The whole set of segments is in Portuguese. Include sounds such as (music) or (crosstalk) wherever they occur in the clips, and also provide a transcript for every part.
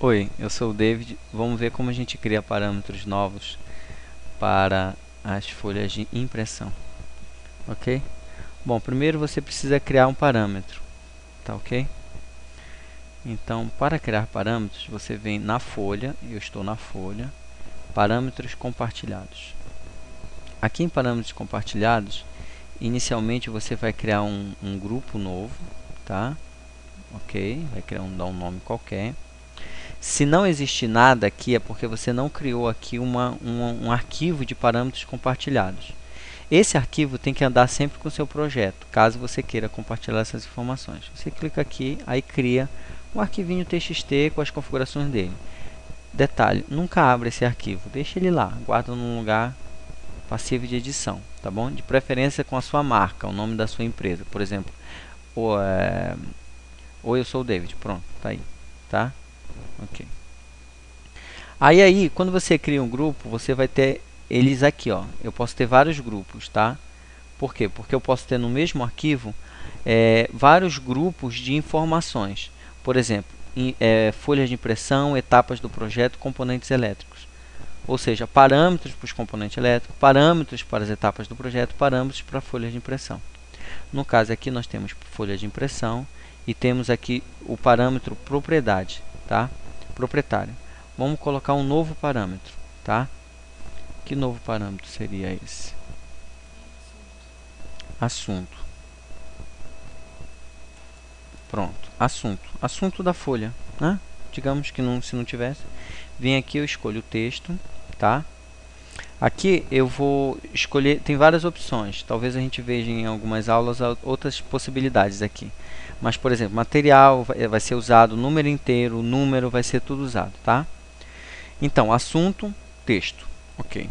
Oi, eu sou o David. Vamos ver como a gente cria parâmetros novos para as folhas de impressão. Ok? Bom, primeiro você precisa criar um parâmetro. Tá ok? Então, para criar parâmetros, você vem na folha, eu estou na folha, parâmetros compartilhados. Aqui em parâmetros compartilhados, inicialmente você vai criar um, um grupo novo, tá? Ok, vai criar um, dar um nome qualquer. Se não existe nada aqui, é porque você não criou aqui uma, uma, um arquivo de parâmetros compartilhados. Esse arquivo tem que andar sempre com o seu projeto, caso você queira compartilhar essas informações. Você clica aqui, aí cria um arquivinho TXT com as configurações dele. Detalhe, nunca abra esse arquivo, deixa ele lá, guarda num lugar passivo de edição, tá bom? De preferência com a sua marca, o nome da sua empresa, por exemplo, ou, é, ou eu sou o David, pronto, tá aí, tá? Ok. Aí aí, quando você cria um grupo, você vai ter eles aqui, ó. Eu posso ter vários grupos, tá? Por quê? Porque eu posso ter no mesmo arquivo é, vários grupos de informações. Por exemplo, em, é, folhas de impressão, etapas do projeto, componentes elétricos. Ou seja, parâmetros para os componentes elétricos, parâmetros para as etapas do projeto, parâmetros para folhas de impressão. No caso aqui nós temos folha de impressão e temos aqui o parâmetro propriedade, tá? Proprietário. Vamos colocar um novo parâmetro, tá? Que novo parâmetro seria esse? Assunto. Pronto, assunto. Assunto da folha, né? Digamos que não, se não tivesse. Vem aqui, eu escolho o texto, tá? Aqui eu vou escolher, tem várias opções. Talvez a gente veja em algumas aulas outras possibilidades aqui. Mas, por exemplo, material vai, vai ser usado, número inteiro, número vai ser tudo usado, tá? Então, assunto, texto. Ok.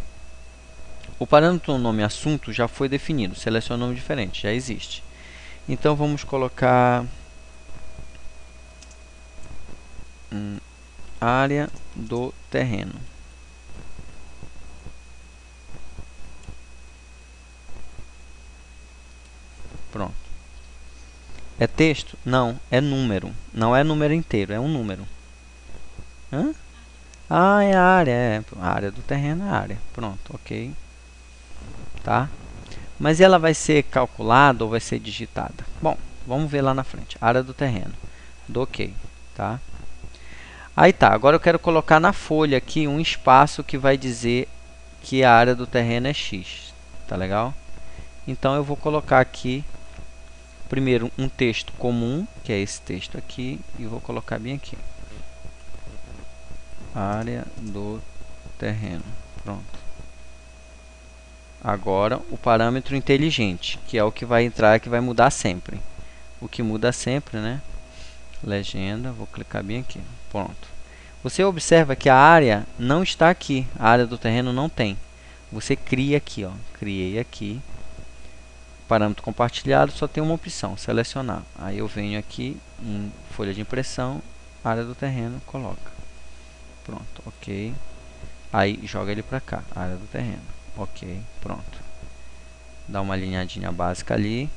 O parâmetro no nome assunto já foi definido. Seleciona um nome diferente, já existe. Então, vamos colocar hum, área do terreno. Pronto. É texto? Não, é número. Não é número inteiro, é um número. Hã? Ah, é a área. É. A área do terreno é a área. Pronto, ok. Tá? Mas ela vai ser calculada ou vai ser digitada? Bom, vamos ver lá na frente. Área do terreno. Do ok. Tá? Aí tá, agora eu quero colocar na folha aqui um espaço que vai dizer que a área do terreno é x. Tá legal? Então eu vou colocar aqui primeiro um texto comum, que é esse texto aqui, e vou colocar bem aqui. Área do terreno. Pronto. Agora o parâmetro inteligente, que é o que vai entrar, que vai mudar sempre. O que muda sempre, né? Legenda, vou clicar bem aqui. Pronto. Você observa que a área não está aqui, a área do terreno não tem. Você cria aqui, ó. Criei aqui parâmetro compartilhado só tem uma opção, selecionar. Aí eu venho aqui em folha de impressão, área do terreno, coloca. Pronto, ok. Aí joga ele para cá, área do terreno. Ok, pronto. Dá uma alinhadinha básica ali,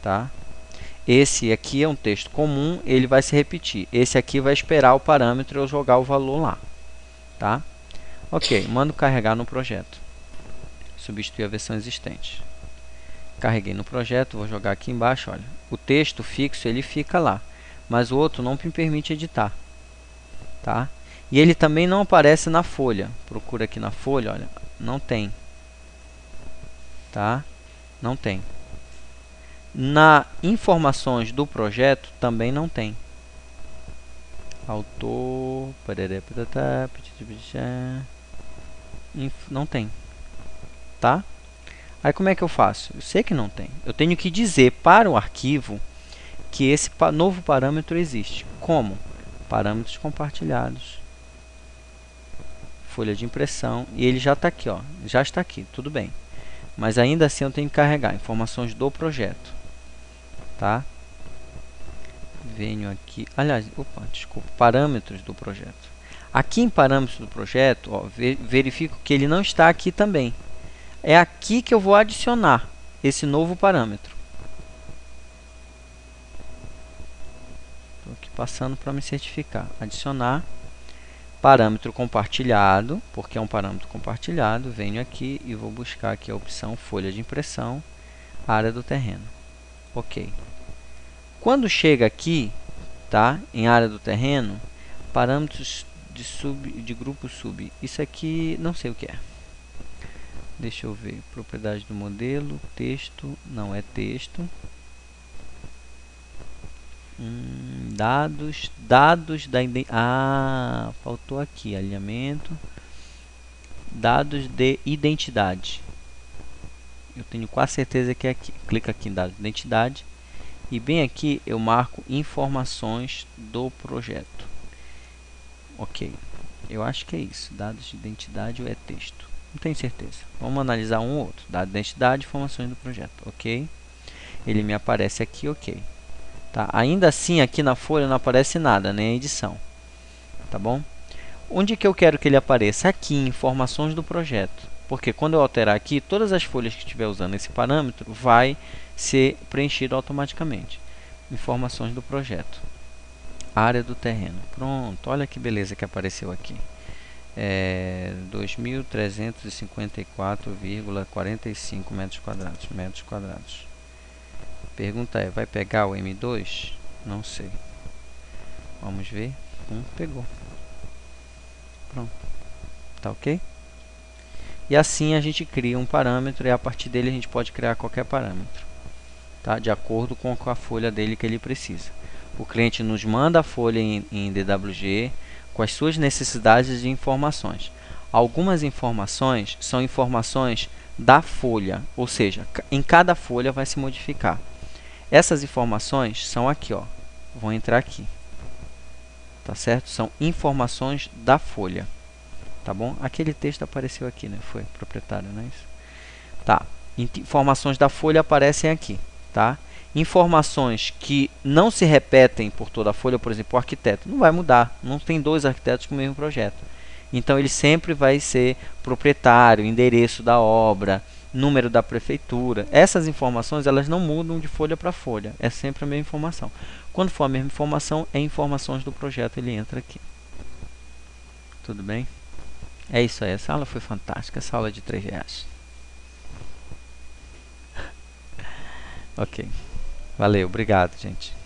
tá? Esse aqui é um texto comum, ele vai se repetir. Esse aqui vai esperar o parâmetro eu jogar o valor lá, tá? Ok, mando carregar no projeto. Substituir a versão existente. Carreguei no projeto, vou jogar aqui embaixo, olha. O texto fixo, ele fica lá, mas o outro não me permite editar, tá? E ele também não aparece na folha. Procura aqui na folha, olha, não tem. Tá? Não tem. Na informações do projeto também não tem. Autor, não tem. Tá? Aí como é que eu faço? Eu sei que não tem. Eu tenho que dizer para o arquivo que esse novo parâmetro existe. Como? Parâmetros compartilhados. Folha de impressão. E ele já está aqui. Ó. Já está aqui. Tudo bem. Mas ainda assim eu tenho que carregar informações do projeto. Tá? Venho aqui. Aliás, opa, desculpa. Parâmetros do projeto. Aqui em parâmetros do projeto, ó, verifico que ele não está aqui também é aqui que eu vou adicionar esse novo parâmetro. Estou aqui passando para me certificar. Adicionar parâmetro compartilhado, porque é um parâmetro compartilhado, venho aqui e vou buscar aqui a opção folha de impressão, área do terreno. Ok. Quando chega aqui, tá, em área do terreno, parâmetros de, sub, de grupo sub, isso aqui não sei o que é. Deixa eu ver, propriedade do modelo, texto, não é texto. Hum, dados, dados da ah, faltou aqui alinhamento, dados de identidade. Eu tenho quase certeza que é aqui. Clica aqui em dados de identidade e bem aqui eu marco informações do projeto. Ok, eu acho que é isso. Dados de identidade ou é texto? Não tenho certeza. Vamos analisar um ou outro. Dados de identidade, informações do projeto. Ok, ele me aparece aqui. Ok. Tá? Ainda assim, aqui na folha não aparece nada, nem a edição. Tá bom? Onde que eu quero que ele apareça? Aqui, informações do projeto. Porque quando eu alterar aqui, todas as folhas que estiver usando esse parâmetro vai ser preenchido automaticamente. Informações do projeto. Área do terreno. Pronto, olha que beleza que apareceu aqui. É 2.354,45 metros quadrados. Metros quadrados. Pergunta é, vai pegar o M2? Não sei. Vamos ver. Um pegou. Pronto. Tá ok? E assim a gente cria um parâmetro e a partir dele a gente pode criar qualquer parâmetro. Tá? De acordo com a folha dele que ele precisa. O cliente nos manda a folha em, em DWG com as suas necessidades de informações. Algumas informações são informações da folha, ou seja, em cada folha vai se modificar. Essas informações são aqui, ó. Vão entrar aqui. Tá certo? São informações da folha. Tá bom? Aquele texto apareceu aqui, né? Foi proprietário, não é isso? Tá. Informações da folha aparecem aqui, tá? Informações que não se repetem por toda a folha, por exemplo, o arquiteto, não vai mudar. Não tem dois arquitetos com o mesmo projeto. Então, ele sempre vai ser proprietário, endereço da obra, número da prefeitura. Essas informações elas não mudam de folha para folha, é sempre a mesma informação. Quando for a mesma informação, é informações do projeto, ele entra aqui. Tudo bem? É isso aí, essa aula foi fantástica, essa aula é de 3 reais. (laughs) ok. Valeu, obrigado, gente.